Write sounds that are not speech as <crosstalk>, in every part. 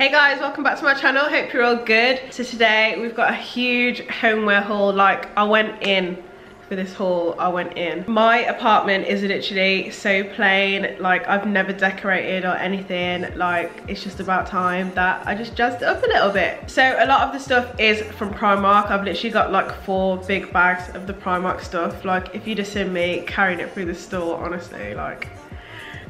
Hey guys, welcome back to my channel. Hope you're all good. So today we've got a huge homeware haul. Like I went in for this haul, I went in. My apartment is literally so plain. Like I've never decorated or anything. Like it's just about time that I just jazzed it up a little bit. So a lot of the stuff is from Primark. I've literally got like four big bags of the Primark stuff. Like if you'd have seen me carrying it through the store, honestly, like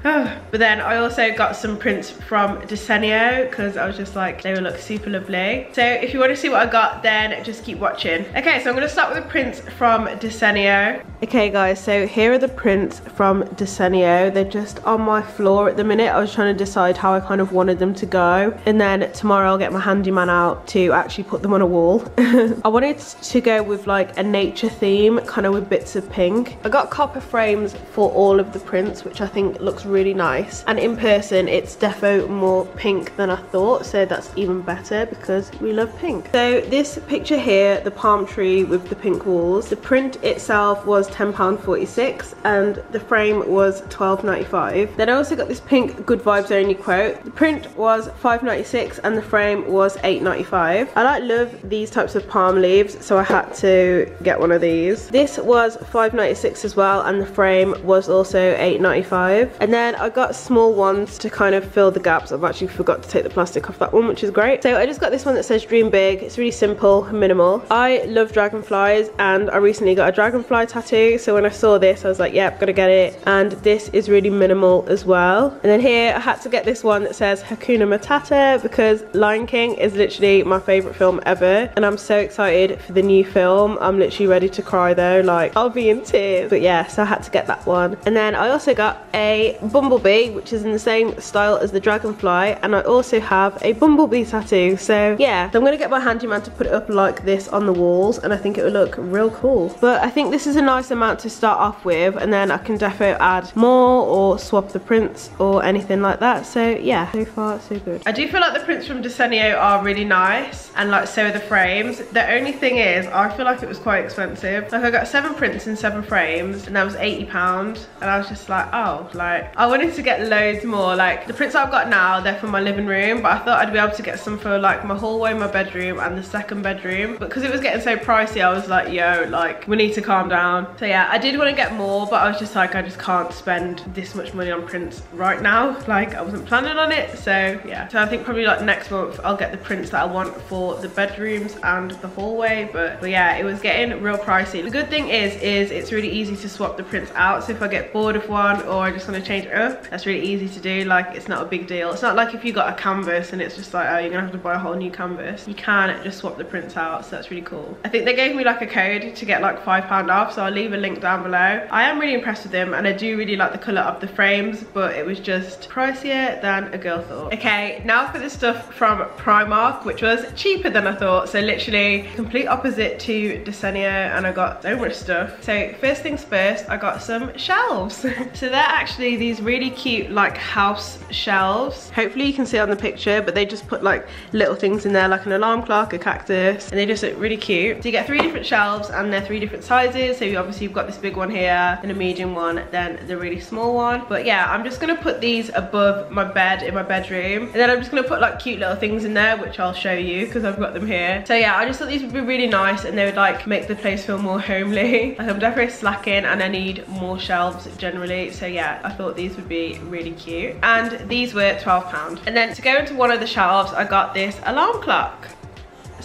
<sighs> but then I also got some prints from Desenio because I was just like, they would look super lovely. So if you want to see what I got, then just keep watching. Okay, so I'm going to start with the prints from Desenio. Okay guys, so here are the prints from Desenio. They're just on my floor at the minute. I was trying to decide how I kind of wanted them to go. And then tomorrow I'll get my handyman out to actually put them on a wall. <laughs> I wanted to go with like a nature theme, kind of with bits of pink. I got copper frames for all of the prints, which I think looks really nice. And in person, it's defo more pink than I thought, so that's even better because we love pink. So this picture here, the palm tree with the pink walls, the print itself was £10.46 and the frame was £12.95. Then I also got this pink good vibes only quote. The print was £5.96 and the frame was £8.95. I like love these types of palm leaves, so I had to get one of these. This was £5.96 as well and the frame was also £8.95. And then then I got small ones to kind of fill the gaps. I've actually forgot to take the plastic off that one, which is great. So I just got this one that says dream big. It's really simple, minimal. I love dragonflies and I recently got a dragonfly tattoo. So when I saw this, I was like, yep, gotta get it. And this is really minimal as well. And then here, I had to get this one that says Hakuna Matata because Lion King is literally my favorite film ever. And I'm so excited for the new film. I'm literally ready to cry though. Like, I'll be in tears. But yeah, so I had to get that one. And then I also got a bumblebee, which is in the same style as the dragonfly, and I also have a bumblebee tattoo. So yeah, so I'm gonna get my handyman to put it up like this on the walls, and I think it would look real cool. But I think this is a nice amount to start off with, and then I can definitely add more or swap the prints or anything like that. So yeah, so far so good. I do feel like the prints from Desenio are really nice, and like so are the frames. The only thing is, I feel like it was quite expensive. Like I got seven prints in seven frames, and that was 80 pound, and I was just like, oh, like I wanted to get loads more. Like the prints I've got now, they're for my living room, but I thought I'd be able to get some for like my hallway, my bedroom, and the second bedroom. But because it was getting so pricey, I was like, yo, like we need to calm down. So yeah, I did want to get more, but I was just like, I just can't spend this much money on prints right now. Like I wasn't planning on it, so yeah. So I think probably like next month I'll get the prints that I want for the bedrooms and the hallway. But, but yeah, it was getting real pricey. The good thing is, is it's really easy to swap the prints out. So if I get bored of one or I just want to change That's really easy to do. Like it's not a big deal. It's not like if you got a canvas and it's just like, oh, you're gonna have to buy a whole new canvas. You can just swap the prints out. So that's really cool. I think they gave me like a code to get like five pound off. So I'll leave a link down below. I am really impressed with them and I do really like the color of the frames, but it was just pricier than a girl thought. Okay, now for the stuff from Primark, which was cheaper than I thought. So literally complete opposite to Desenio and I got so much stuff. So first things first, I got some shelves. <laughs> so they're actually actually these really cute like house shelves. Hopefully you can see on the picture, but they just put like little things in there like an alarm clock, a cactus, and they just look really cute. So you get three different shelves and they're three different sizes. So you obviously you've got this big one here, then a medium one, then the really small one. But yeah, I'm just gonna put these above my bed in my bedroom. And then I'm just gonna put like cute little things in there, which I'll show you because I've got them here. So yeah, I just thought these would be really nice and they would like make the place feel more <laughs> homely. like <laughs> I'm definitely slacking and I need more shelves generally. So yeah, I thought these would be really cute. And these were £12. And then to go into one of the shelves, I got this alarm clock.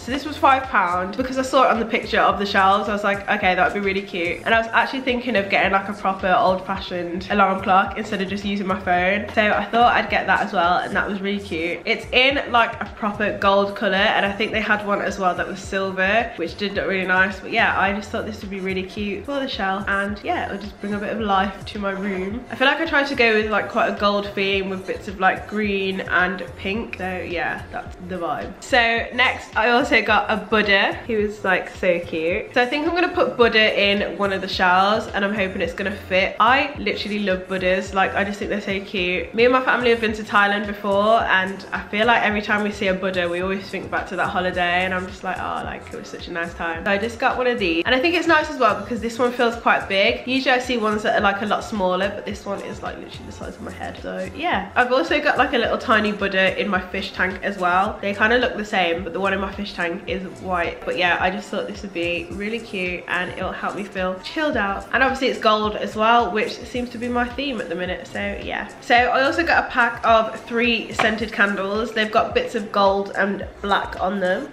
So this was five pound because I saw it on the picture of the shelves. I was like, okay, that would be really cute. And I was actually thinking of getting like a proper old fashioned alarm clock instead of just using my phone. So I thought I'd get that as well and that was really cute. It's in like a proper gold color and I think they had one as well that was silver, which did look really nice. But yeah, I just thought this would be really cute for the shelf and yeah, it'll just bring a bit of life to my room. I feel like I tried to go with like quite a gold theme with bits of like green and pink. So yeah, that's the vibe. So next I also also got a Buddha He was like so cute. So I think I'm gonna put Buddha in one of the shelves and I'm hoping it's gonna fit. I literally love Buddhas. Like I just think they're so cute. Me and my family have been to Thailand before and I feel like every time we see a Buddha, we always think back to that holiday and I'm just like, oh, like it was such a nice time. So I just got one of these. And I think it's nice as well because this one feels quite big. Usually I see ones that are like a lot smaller, but this one is like literally the size of my head. So yeah. I've also got like a little tiny Buddha in my fish tank as well. They kind of look the same, but the one in my fish tank is white. But yeah, I just thought this would be really cute and it'll help me feel chilled out. And obviously it's gold as well, which seems to be my theme at the minute. So yeah. So I also got a pack of three scented candles. They've got bits of gold and black on them.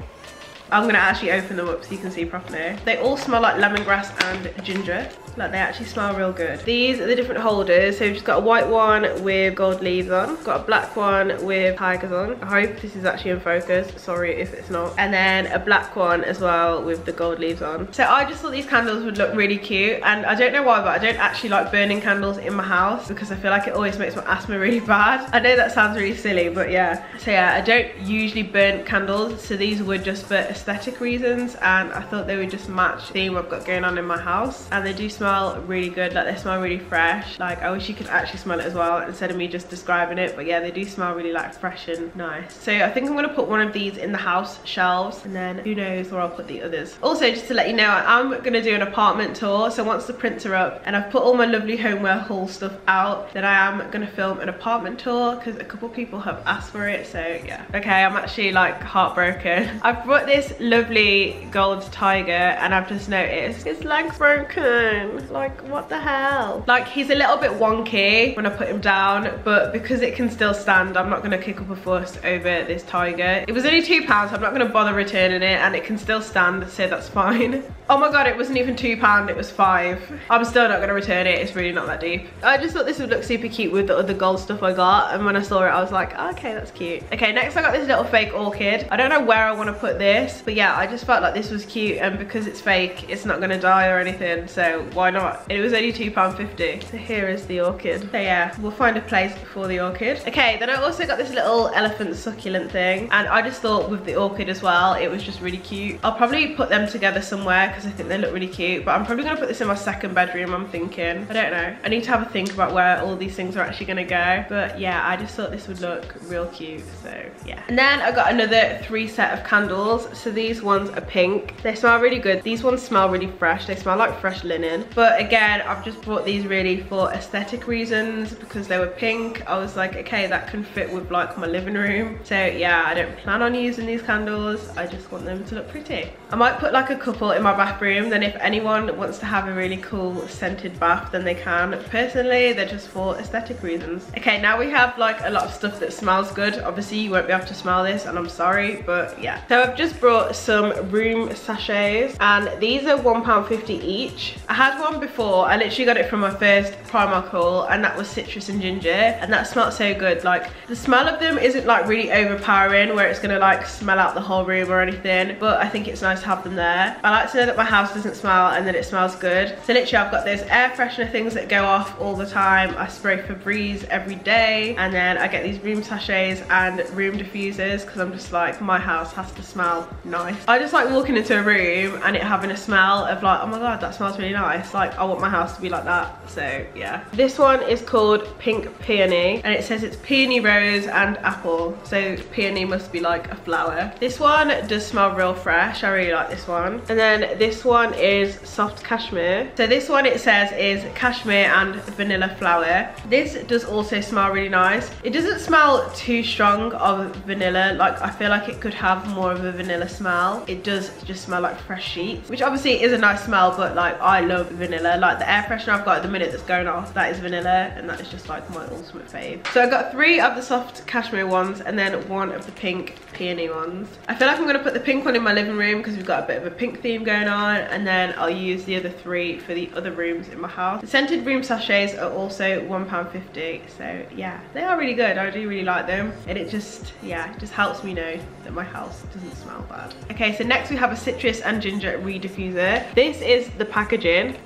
I'm gonna actually open them up so you can see properly. They all smell like lemongrass and ginger. Like they actually smell real good. These are the different holders. So we've just got a white one with gold leaves on. Got a black one with tigers on. I hope this is actually in focus. Sorry if it's not. And then a black one as well with the gold leaves on. So I just thought these candles would look really cute. And I don't know why, but I don't actually like burning candles in my house because I feel like it always makes my asthma really <laughs> bad. I know that sounds really silly, but yeah. So yeah, I don't usually burn candles. So these were just for aesthetic reasons. And I thought they would just match the theme I've got going on in my house. And they do smell really good like they smell really fresh. Like i wish you could actually smell it as well instead of me just describing it. But yeah they do smell really like fresh and nice. So i think i'm to put one of these in the house shelves and then who knows where i'll put the others. Also just to let you know i'm to do an apartment tour. So once the prints are up and i've put all my lovely homeware haul stuff out then i am to film an apartment tour because a couple people have asked for it. So yeah. Okay i'm actually like heartbroken. <laughs> I've brought this lovely gold tiger and i've just noticed his leg's broken like, what the hell? Like, he's a little bit wonky when I put him down, but because it can still stand, I'm not gonna kick up a fuss over this tiger. It was only two pounds, I'm not gonna bother returning it, and it can still stand, so that's fine. <laughs> Oh my god, it wasn't even two pound, it was five. I'm still not gonna return it, it's really not that deep. I just thought this would look super cute with the other gold stuff I got, and when I saw it, I was like, okay, that's cute. Okay, next I got this little fake orchid. I don't know where I wanna put this, but yeah, I just felt like this was cute, and because it's fake, it's not gonna die or anything, so why not? It was only £2.50. So here is the orchid. So yeah, we'll find a place for the orchid. Okay, then I also got this little elephant succulent thing. And I just thought with the orchid as well, it was just really cute. I'll probably put them together somewhere because I think they look really cute. But I'm probably gonna put this in my second bedroom, I'm thinking. I don't know. I need to have a think about where all these things are actually gonna go. But yeah, I just thought this would look real cute. So yeah. And then I got another three set of candles. So these ones are pink. They smell really good. These ones smell really fresh. They smell like fresh linen. But again, I've just bought these really for aesthetic reasons because they were pink. I was like, okay, that can fit with like my living room. So yeah, I don't plan on using these candles. I just want them to look pretty. I might put like a couple in my bathroom. Then if anyone wants to have a really cool scented bath, then they can. Personally, they're just for aesthetic reasons. Okay, now we have like a lot of stuff that smells good. Obviously, you won't be able to smell this and I'm sorry, but yeah. So I've just brought some room sachets and these are £1.50 each. I had one before. I literally got it from my first Primark haul and that was citrus and ginger and that smelled so good. Like the smell of them isn't like really overpowering where it's gonna like smell out the whole room or anything, but I think it's nice to have them there. I like to know that my house doesn't smell and that it smells good. So literally I've got those air freshener things that go off all the time. I spray Febreze every day and then I get these room sachets and room diffusers because I'm just like, my house has to smell nice. I just like walking into a room and it having a smell of like, oh my God, that smells really nice. Like I want my house to be like that. So yeah. This one is called Pink Peony and it says it's peony rose and apple. So peony must be like a flower. This one does smell real fresh. I really like this one. And then this one is soft cashmere. So this one it says is cashmere and vanilla flower. This does also smell really nice. It doesn't smell too strong of vanilla. Like I feel like it could have more of a vanilla smell. It does just smell like fresh sheets, which obviously is a nice smell, but like I love vanilla. Like the air freshener I've got at the minute that's going off, that is vanilla, and that is just like my ultimate fave. So I got three of the soft cashmere ones and then one of the pink peony ones. I feel like I'm gonna put the pink one in my living room because we've got a bit of a pink theme going on, and then I'll use the other three for the other rooms in my house. The scented room sachets are also £1.50, so yeah, they are really good. I do really like them, and it just, yeah, just helps me know that my house doesn't smell bad. Okay, so next we have a citrus and ginger reed diffuser. This is the packaging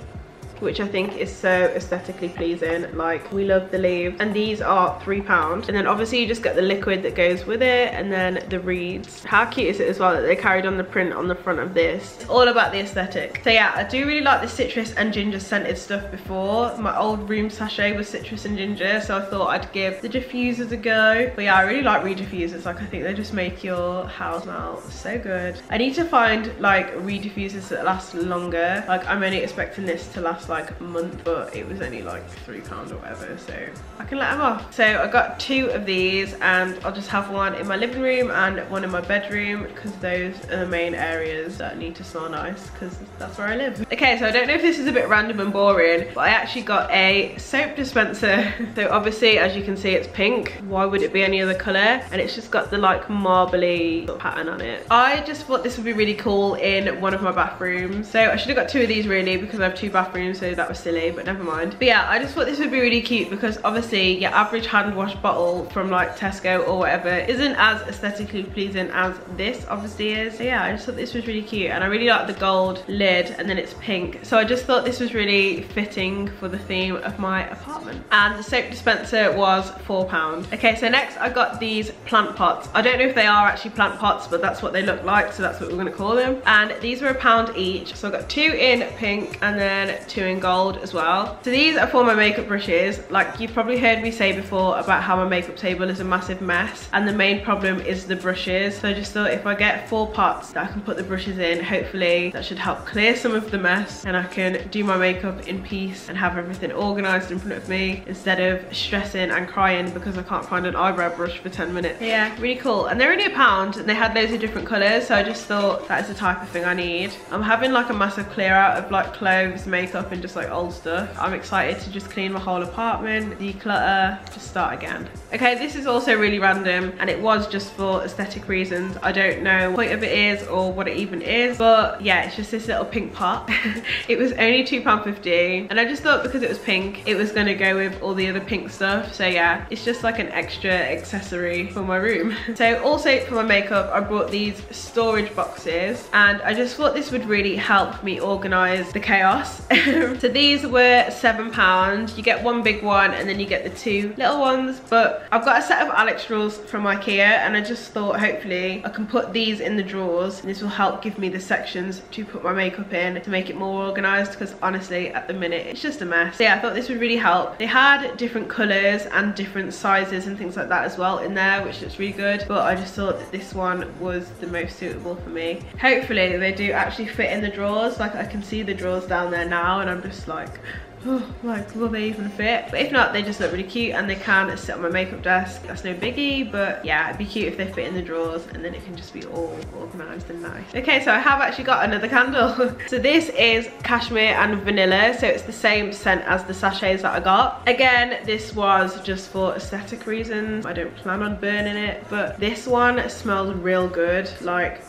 which I think is so aesthetically pleasing. Like we love the leaves and these are three pounds. And then obviously you just get the liquid that goes with it and then the reeds. How cute is it as well that they carried on the print on the front of this. It's all about the aesthetic. So yeah, I do really like the citrus and ginger scented stuff before. My old room sachet was citrus and ginger so I thought I'd give the diffusers a go. But yeah, I really like reed diffusers. Like I think they just make your house smell so good. I need to find like reed diffusers that last longer. Like I'm only expecting this to last like month but it was only like three pounds or whatever so I can let them off. So I got two of these and I'll just have one in my living room and one in my bedroom because those are the main areas that need to smell nice because that's where I live. Okay, so I don't know if this is a bit random and boring, but I actually got a soap dispenser. <laughs> so obviously, as you can see, it's pink. Why would it be any other color? And it's just got the like marbly pattern on it. I just thought this would be really cool in one of my bathrooms. So I should have got two of these really because I have two bathrooms, so that was silly, but never mind. But yeah, I just thought this would be really cute because obviously your average hand wash bottle from like Tesco or whatever isn't as aesthetically pleasing as this obviously is. So yeah, I just thought this was really cute and I really like the gold lid and then it's pink. So I just thought this was really fitting for the theme of my apartment. And the soap dispenser was four pound. Okay, so next I got these plant pots. I don't know if they are actually plant pots, but that's what they look like. So that's what we're gonna call them. And these were a pound each. So I got two in pink and then two in gold as well. So these are for my makeup brushes. Like you've probably heard me say before about how my makeup table is a massive mess. And the main problem is the brushes. So I just thought if I get four pots that I can put the brushes in, hopefully that should help clear some of the mess and I can do my makeup in peace and have everything organized in front of me instead of stressing and crying because I can't find an eyebrow brush for 10 minutes. Yeah, really cool. And they're only a pound and they had loads of different colors. So I just thought that is the type of thing I need. I'm having like a massive clear out of like clothes, makeup and just like old stuff. I'm excited to just clean my whole apartment, declutter, just start again. Okay, this is also really random and it was just for aesthetic reasons. I don't know what of it is or what it even is, but yeah, it's just this little pink pot. <laughs> it was only £2.50 and I just thought because it was pink, it was gonna go with all the other pink stuff. So yeah, it's just like an extra accessory for my room. <laughs> so also for my makeup, I brought these storage boxes and I just thought this would really help me organize the chaos. <laughs> so these were seven pounds. You get one big one and then you get the two little ones. But I've got a set of Alex drawers from Ikea and I just thought hopefully I can put these in the drawers. And this will help give me the sections to put my makeup in to make it more organized because honestly at the minute it's just a mess. So yeah, I thought this would really help. They had different colors and different sizes and things like that as well in there, which looks really good. But I just thought that this one was the most suitable for me. Hopefully they do actually fit in the drawers. Like I can see the drawers down there now and I'm just like, oh, like will they even fit? But if not they just look really cute and they can sit on my makeup desk. That's no biggie but yeah it'd be cute if they fit in the drawers and then it can just be all organized and nice. Okay so i have actually got another candle. <laughs> So this is cashmere and vanilla. So it's the same scent as the sachets that i got. Again this was just for aesthetic reasons. I don't plan on burning it but this one smells real good. Like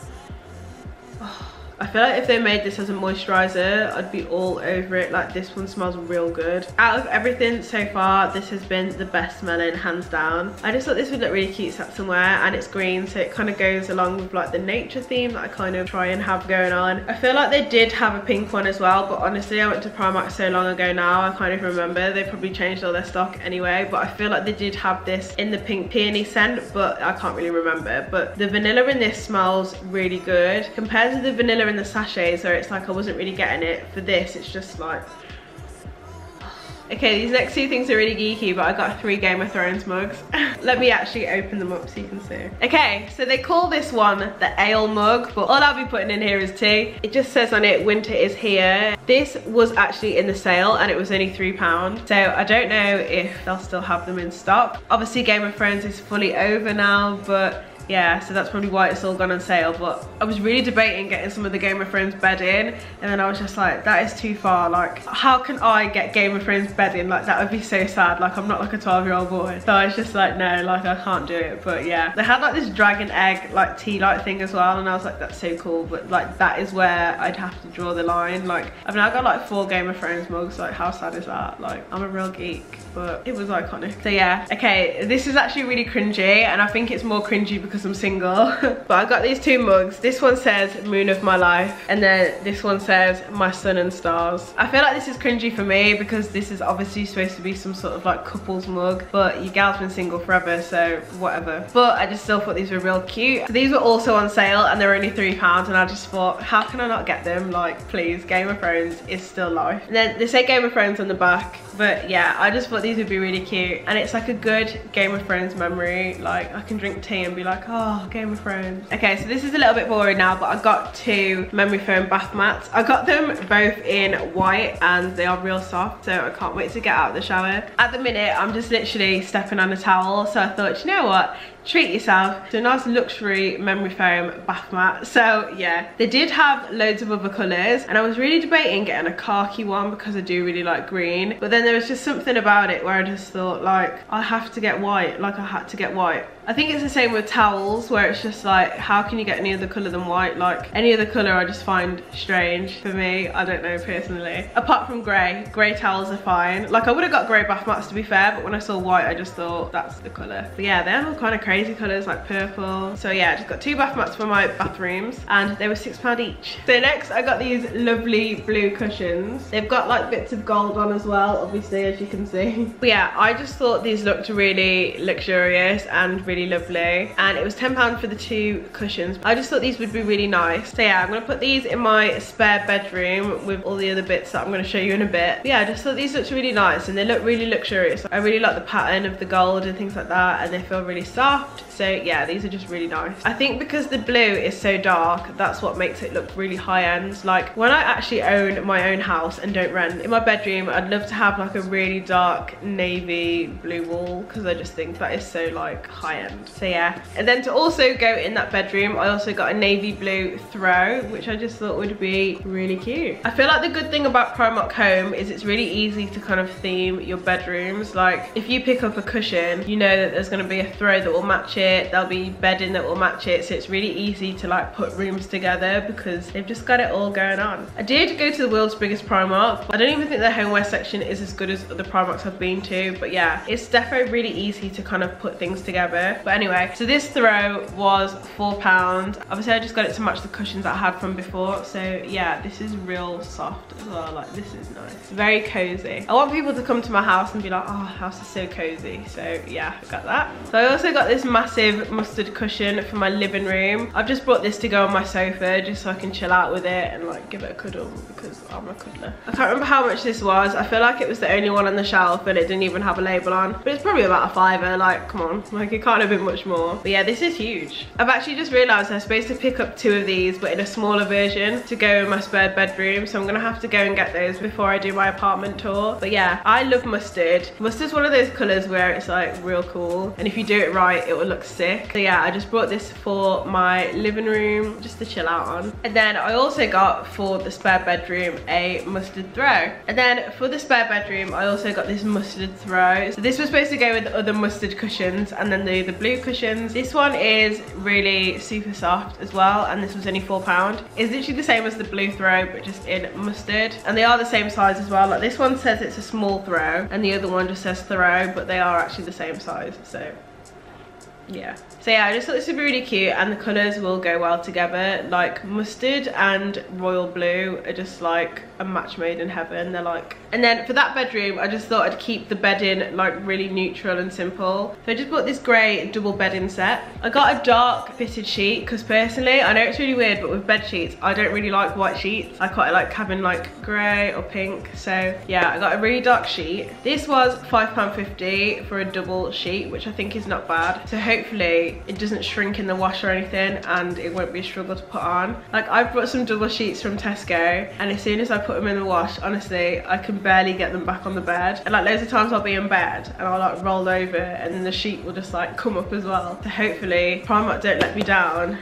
I feel like if they made this as a moisturizer, I'd be all over it. Like this one smells real good. Out of everything so far, this has been the best smelling, hands down. I just thought this would look really cute sat somewhere and it's green, so it kind of goes along with like the nature theme that I kind of try and have going on. I feel like they did have a pink one as well, but honestly, I went to Primark so long ago now, I kind of remember. They probably changed all their stock anyway, but I feel like they did have this in the pink peony scent, but I can't really remember. But the vanilla in this smells really good. Compared to the vanilla in the sachets so it's like I wasn't really getting it. For this, it's just like... Okay, these next two things are really geeky, but I got three Game of Thrones mugs. <laughs> Let me actually open them up so you can see. Okay, so they call this one the ale mug, but all I'll be putting in here is tea. It just says on it, winter is here. This was actually in the sale and it was only three pounds. So I don't know if they'll still have them in stock. Obviously Game of Thrones is fully over now, but yeah so that's probably why it's all gone on sale but I was really debating getting some of the Game of Thrones bedding and then I was just like that is too far like how can I get Game of Thrones bedding like that would be so sad like I'm not like a 12 year old boy. So I was just like no like I can't do it but yeah. They had like this dragon egg like tea light thing as well and I was like that's so cool but like that is where I'd have to draw the line like I've now got like four Game of Thrones mugs like how sad is that? Like I'm a real geek but it was iconic. So yeah okay this is actually really cringy and I think it's more cringy because because I'm single. <laughs> but I got these two mugs. This one says moon of my life and then this one says my sun and stars. I feel like this is cringy for me because this is obviously supposed to be some sort of like couples mug but your gal's been single forever so whatever. But I just still thought these were real cute. So these were also on sale and they were only three pounds and I just thought how can I not get them? Like please Game of Thrones is still life. And then they say Game of Thrones on the back but yeah I just thought these would be really cute and it's like a good Game of Thrones memory like I can drink tea and be like oh Game of Thrones. Okay so this is a little bit boring now but I got two memory foam bath mats. I got them both in white and they are real soft so I can't wait to get out of the shower. At the minute I'm just literally stepping on a towel so I thought you know what treat yourself to a nice luxury memory foam bath mat. So yeah they did have loads of other colors and i was really debating getting a khaki one because i do really like green but then there was just something about it where i just thought like i have to get white like i had to get white. I think it's the same with towels where it's just like how can you get any other colour than white? Like any other colour I just find strange for me I don't know personally. Apart from grey grey towels are fine. Like I would have got grey bath mats to be fair but when I saw white I just thought that's the colour. But yeah they're all kind of crazy colours like purple. So yeah I just got two bath mats for my bathrooms and they were six pound each. So next I got these lovely blue cushions. They've got like bits of gold on as well obviously as you can see. <laughs> But yeah I just thought these looked really luxurious and really lovely. And it was 10 pound for the two cushions. I just thought these would be really nice. So yeah i'm gonna put these in my spare bedroom with all the other bits that i'm gonna show you in a bit. But yeah i just thought these looked really nice and they look really luxurious. I really like the pattern of the gold and things like that and they feel really soft so yeah these are just really nice. I think because the blue is so dark that's what makes it look really high-end. Like when i actually own my own house and don't rent in my bedroom i'd love to have like a really dark navy blue wall because i just think that is so like high-end. So yeah. And then to also go in that bedroom i also got a navy blue throw which i just thought would be really cute. I feel like the good thing about primark home is it's really easy to kind of theme your bedrooms. Like if you pick up a cushion you know that there's going to be a throw that will match it there'll be bedding that will match it so it's really easy to like put rooms together because they've just got it all going on. I did go to the world's biggest primark. I don't even think the homeware section is as good as the primarks i've been to but yeah it's definitely really easy to kind of put things together. But anyway so this throw was four pounds obviously i just got it to match the cushions i had from before so yeah this is real soft as well like this is nice. Very cozy. I want people to come to my house and be like oh house is so cozy. So yeah i got that. So i also got this massive massive mustard cushion for my living room. I've just brought this to go on my sofa just so I can chill out with it and like give it a cuddle because I'm a cuddler. I can't remember how much this was. I feel like it was the only one on the shelf and it didn't even have a label on. But it's probably about a fiver, like come on. Like it can't have been much more. But yeah, this is huge. I've actually just realised I'm supposed to pick up two of these but in a smaller version to go in my spare bedroom. So I'm gonna have to go and get those before I do my apartment tour. But yeah, I love mustard. Mustard's one of those colours where it's like real cool. And if you do it right, it would look sick. So yeah, I just brought this for my living room just to chill out on. And then I also got for the spare bedroom a mustard throw. And then for the spare bedroom, I also got this mustard throw. So this was supposed to go with the other mustard cushions and then the, the blue cushions. This one is really super soft as well and this was only four pound. It's literally the same as the blue throw but just in mustard. And they are the same size as well. Like this one says it's a small throw and the other one just says throw but they are actually the same size. So yeah. So yeah i just thought this would be really cute and the colors will go well together. Like mustard and royal blue are just like a match made in heaven. They're like and then for that bedroom i just thought i'd keep the bedding like really neutral and simple. So i just bought this gray double bedding set. I got a dark fitted sheet because personally i know it's really weird but with bed sheets i don't really like white sheets. I quite like having like gray or pink. So yeah i got a really dark sheet. This was five pound 50 for a double sheet which i think is not bad. So hopefully it doesn't shrink in the wash or anything and it won't be a struggle to put on. Like i've brought some double sheets from tesco and as soon as i put them in the wash honestly i can barely get them back on the bed. And like loads of times i'll be in bed and i'll like roll over and then the sheet will just like come up as well. So hopefully primark don't let me down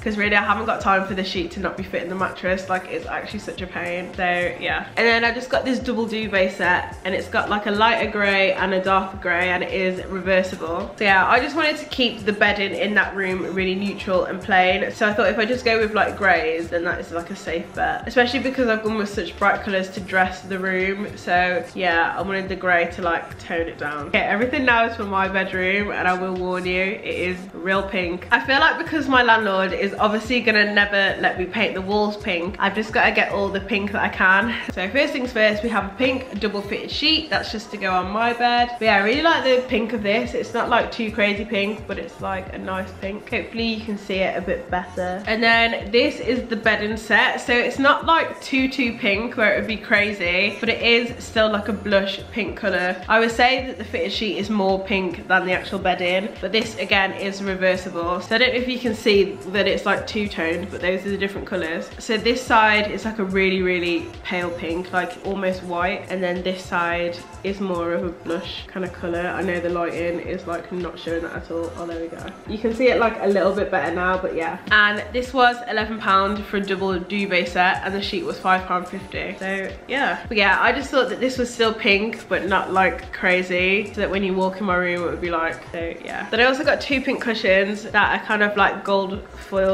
because really I haven't got time for the sheet to not be fitting the mattress. Like it's actually such a pain. So yeah. And then I just got this double duvet set and it's got like a lighter grey and a darker grey and it is reversible. So yeah I just wanted to keep the bedding in that room really neutral and plain. So I thought if I just go with like greys then that is like a safe bet. Especially because I've gone with such bright colours to dress the room. So yeah I wanted the grey to like tone it down. Okay everything now is for my bedroom and I will warn you it is real pink. I feel like because my landlord is obviously gonna never let me paint the walls pink. I've just got to get all the pink that I can. So first things first we have a pink double fitted sheet. That's just to go on my bed. But yeah I really like the pink of this. It's not like too crazy pink but it's like a nice pink. Hopefully you can see it a bit better. And then this is the bedding set. So it's not like too too pink where it would be crazy but it is still like a blush pink color I would say that the fitted sheet is more pink than the actual bedding but this again is reversible. So I don't know if you can see that it's like two-toned but those are the different colors so this side is like a really really pale pink like almost white and then this side is more of a blush kind of color I know the lighting is like not showing that at all. Oh there we go. You can see it like a little bit better now but yeah. And this was 11 pound for a double duvet set and the sheet was five pound 50 so yeah. But yeah I just thought that this was still pink but not like crazy so that when you walk in my room it would be like so yeah. Then I also got two pink cushions that are kind of like gold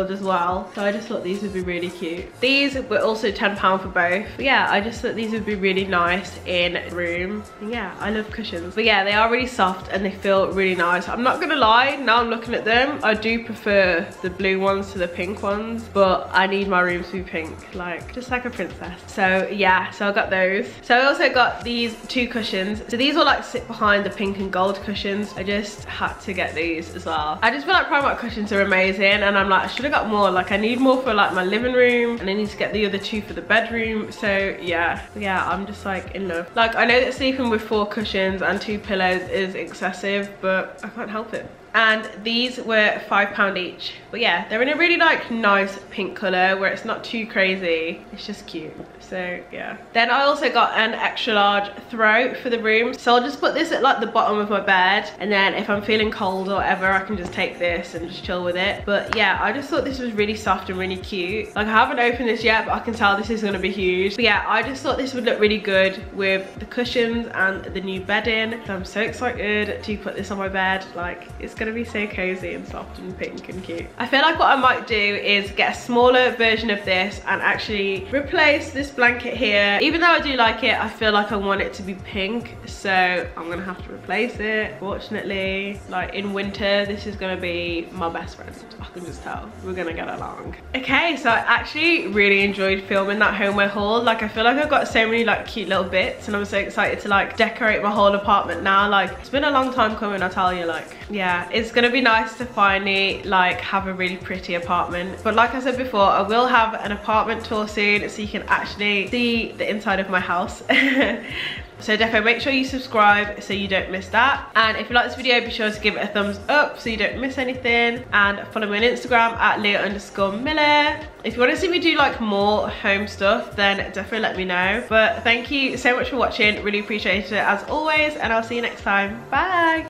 as well. So I just thought these would be really cute. These were also 10 pound for both. But yeah I just thought these would be really nice in room. Yeah I love cushions. But yeah they are really soft and they feel really nice. I'm not gonna lie now I'm looking at them I do prefer the blue ones to the pink ones but I need my room to be pink like just like a princess. So yeah so I got those. So I also got these two cushions. So these will like sit behind the pink and gold cushions. I just had to get these as well. I just feel like Primark cushions are amazing and I'm like I should have got more like I need more for like my living room and I need to get the other two for the bedroom so yeah. Yeah I'm just like in love. Like I know that sleeping with four cushions and two pillows is excessive but I can't help it and these were five pound each. But yeah they're in a really like nice pink color where it's not too crazy. It's just cute. So yeah. Then i also got an extra large throw for the room. So i'll just put this at like the bottom of my bed. And then if i'm feeling cold or whatever i can just take this and just chill with it. But yeah i just thought this was really soft and really cute. Like i haven't opened this yet but i can tell this is going to be huge. But yeah i just thought this would look really good with the cushions and the new bedding. So i'm so excited to put this on my bed. Like it's gonna be so cozy and soft and pink and cute i feel like what i might do is get a smaller version of this and actually replace this blanket here. Even though I do like it, I feel like I want it to be pink. So I'm gonna have to replace it. Fortunately, like in winter, this is gonna be my best friend. I can just tell, we're gonna get along. Okay, so I actually really enjoyed filming that homeware haul. Like I feel like I've got so many like cute little bits and I'm so excited to like decorate my whole apartment now. Like it's been a long time coming, I tell you like, yeah, it's gonna be nice to finally like have a really pretty apartment. But like I said before, I will have an apartment tour soon so you can actually see the inside of my house <laughs> So definitely make sure you subscribe so you don't miss that. And if you like this video, be sure to give it a thumbs up so you don't miss anything. And follow me on Instagram at Leah underscore Miller. If you want to see me do like more home stuff, then definitely let me know. But thank you so much for watching. Really appreciate it as always. And I'll see you next time. Bye.